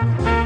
Bye.